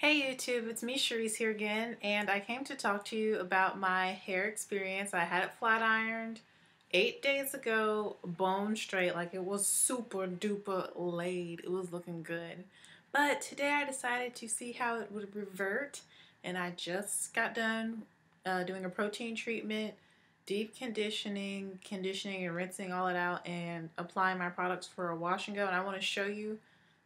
Hey YouTube, it's me Cherise here again and I came to talk to you about my hair experience. I had it flat ironed eight days ago, bone straight, like it was super duper laid. It was looking good. But today I decided to see how it would revert and I just got done uh, doing a protein treatment, deep conditioning, conditioning and rinsing all it out and applying my products for a wash and go and I want to show you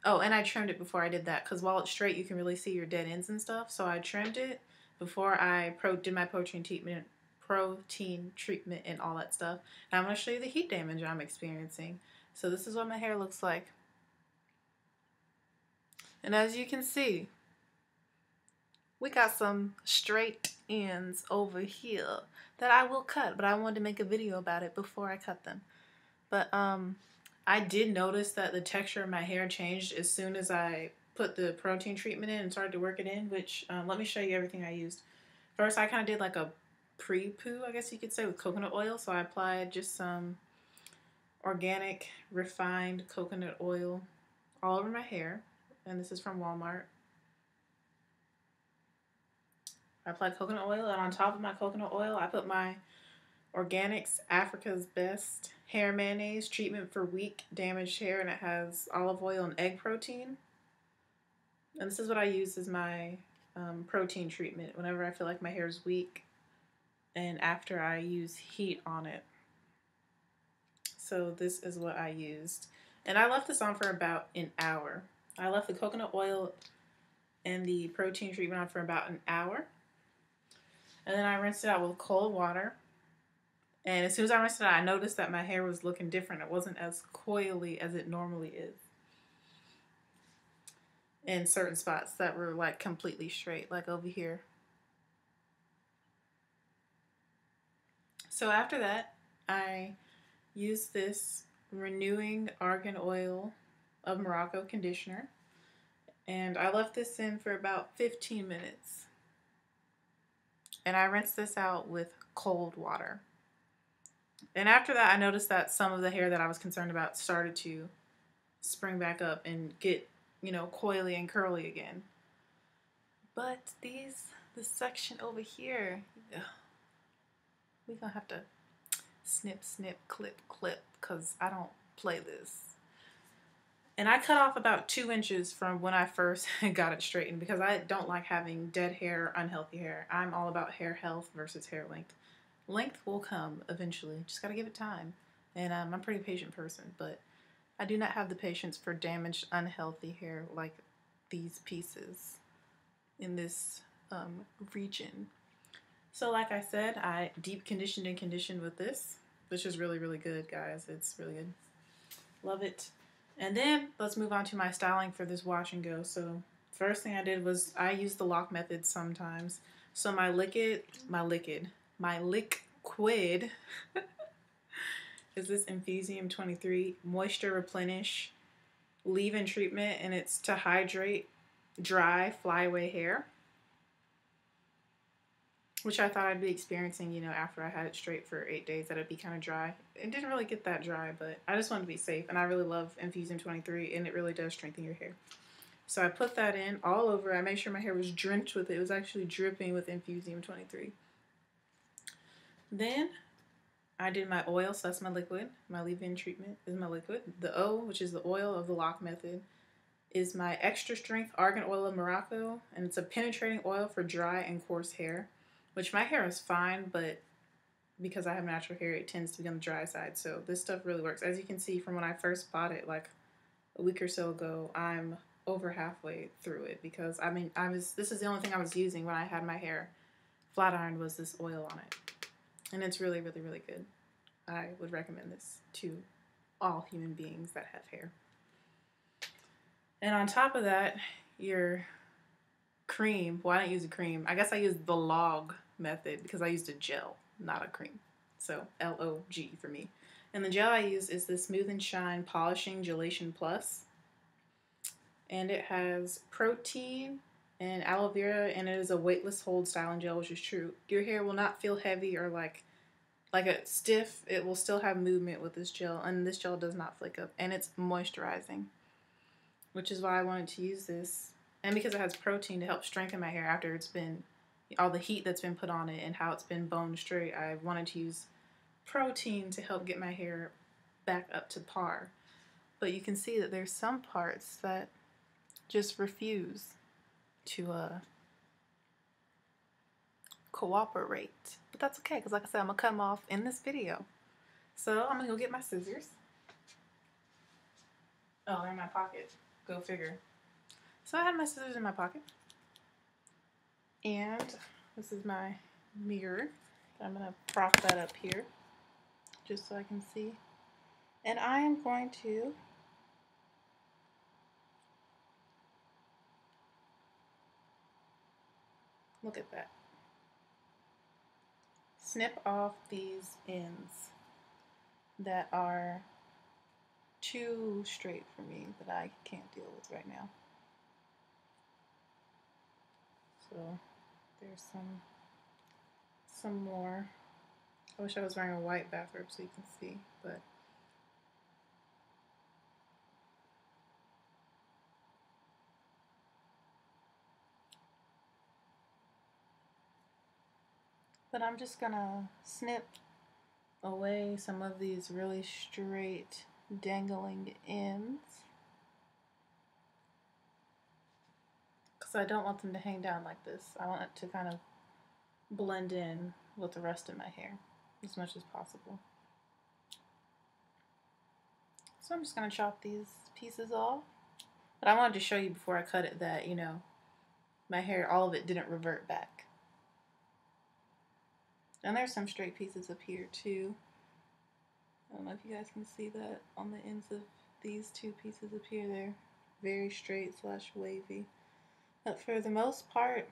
Oh, and I trimmed it before I did that because while it's straight, you can really see your dead ends and stuff. So I trimmed it before I pro did my protein treatment, protein treatment, and all that stuff. And I'm going to show you the heat damage I'm experiencing. So this is what my hair looks like. And as you can see, we got some straight ends over here that I will cut, but I wanted to make a video about it before I cut them. But um, I did notice that the texture of my hair changed as soon as I put the protein treatment in and started to work it in, which um, let me show you everything I used. First, I kind of did like a pre-poo, I guess you could say, with coconut oil. So I applied just some organic, refined coconut oil all over my hair. And this is from Walmart. I applied coconut oil, and on top of my coconut oil, I put my Organics Africa's Best Hair Mayonnaise Treatment for Weak Damaged Hair, and it has olive oil and egg protein. And this is what I use as my um, protein treatment whenever I feel like my hair is weak and after I use heat on it. So this is what I used. And I left this on for about an hour. I left the coconut oil and the protein treatment on for about an hour. And then I rinsed it out with cold water and as soon as I rinsed it out, I noticed that my hair was looking different. It wasn't as coily as it normally is. In certain spots that were like completely straight, like over here. So after that, I used this renewing argan oil of Morocco conditioner. And I left this in for about 15 minutes. And I rinsed this out with cold water. And after that, I noticed that some of the hair that I was concerned about started to spring back up and get, you know, coily and curly again. But these, this section over here, we're gonna have to snip, snip, clip, clip, because I don't play this. And I cut off about two inches from when I first got it straightened because I don't like having dead hair, unhealthy hair. I'm all about hair health versus hair length length will come eventually. Just got to give it time. And um, I'm a pretty patient person, but I do not have the patience for damaged, unhealthy hair like these pieces in this um, region. So like I said, I deep conditioned and conditioned with this, which is really, really good, guys. It's really good. Love it. And then let's move on to my styling for this wash and go. So first thing I did was I use the LOC method sometimes. So my liquid, my liquid, my liquid is this Infusium 23 Moisture Replenish Leave-In Treatment, and it's to hydrate dry flyaway hair, which I thought I'd be experiencing, you know, after I had it straight for eight days, that it'd be kind of dry. It didn't really get that dry, but I just wanted to be safe, and I really love Infusium 23, and it really does strengthen your hair. So I put that in all over. I made sure my hair was drenched with it. It was actually dripping with Infusium 23. Then I did my oil, so that's my liquid. My leave-in treatment is my liquid. The O, which is the oil of the LOC method, is my extra strength argan oil of Morocco, and it's a penetrating oil for dry and coarse hair, which my hair is fine, but because I have natural hair, it tends to be on the dry side. So this stuff really works. As you can see from when I first bought it, like a week or so ago, I'm over halfway through it because I mean, I was this is the only thing I was using when I had my hair flat ironed was this oil on it and it's really, really, really good. I would recommend this to all human beings that have hair. And on top of that, your cream. Well, I didn't use a cream. I guess I used the log method because I used a gel, not a cream. So L O G for me. And the gel I use is the Smooth and Shine Polishing Gelation Plus. And it has protein, and aloe vera and it is a weightless hold styling gel which is true. Your hair will not feel heavy or like like a stiff. It will still have movement with this gel and this gel does not flick up and it's moisturizing which is why I wanted to use this and because it has protein to help strengthen my hair after it's been all the heat that's been put on it and how it's been bone straight, I wanted to use protein to help get my hair back up to par. But you can see that there's some parts that just refuse to uh, cooperate. But that's okay, because like I said, I'm going to cut them off in this video. So I'm going to go get my scissors. Oh, they're in my pocket. Go figure. So I had my scissors in my pocket. And this is my mirror. I'm going to prop that up here just so I can see. And I am going to look at that. Snip off these ends that are too straight for me that I can't deal with right now. So there's some some more. I wish I was wearing a white bathrobe so you can see, but But I'm just gonna snip away some of these really straight dangling ends because I don't want them to hang down like this. I want it to kind of blend in with the rest of my hair as much as possible. So I'm just going to chop these pieces off. But I wanted to show you before I cut it that, you know, my hair, all of it didn't revert back. And there's some straight pieces up here too. I don't know if you guys can see that on the ends of these two pieces up here. They're very straight slash wavy. But for the most part,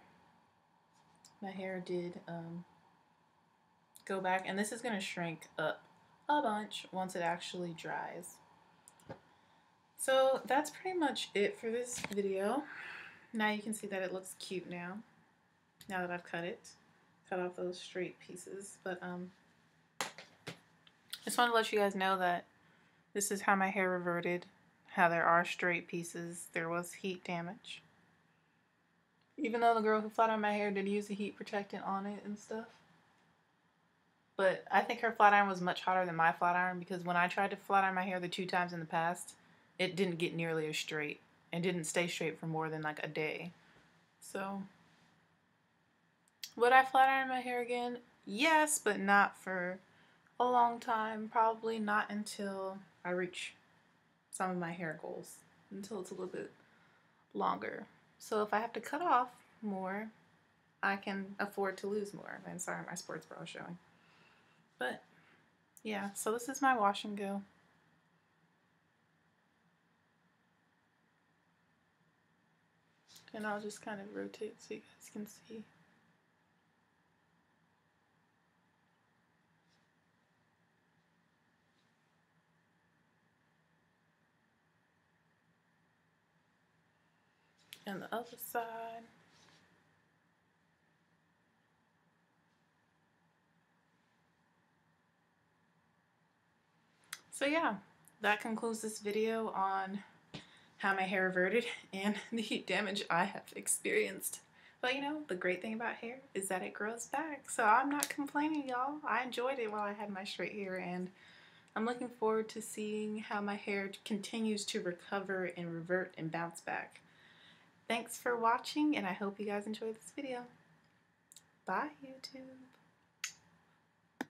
my hair did um, go back. And this is going to shrink up a bunch once it actually dries. So that's pretty much it for this video. Now you can see that it looks cute now, now that I've cut it. Cut off those straight pieces. But um, just want to let you guys know that this is how my hair reverted, how there are straight pieces. There was heat damage. Even though the girl who flat ironed my hair did use a heat protectant on it and stuff. But I think her flat iron was much hotter than my flat iron because when I tried to flat iron my hair the two times in the past, it didn't get nearly as straight and didn't stay straight for more than like a day. So, would I flat iron my hair again? Yes, but not for a long time. Probably not until I reach some of my hair goals, until it's a little bit longer. So if I have to cut off more, I can afford to lose more. And sorry, my sports bra is showing. But yeah, so this is my wash and go. And I'll just kind of rotate so you guys can see. And the other side. So yeah, that concludes this video on how my hair reverted and the heat damage I have experienced. But you know, the great thing about hair is that it grows back. So I'm not complaining, y'all. I enjoyed it while I had my straight hair and I'm looking forward to seeing how my hair continues to recover and revert and bounce back. Thanks for watching and I hope you guys enjoyed this video. Bye YouTube.